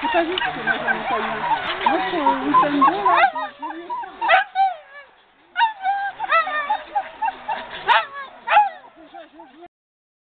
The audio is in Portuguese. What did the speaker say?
Fica a gente,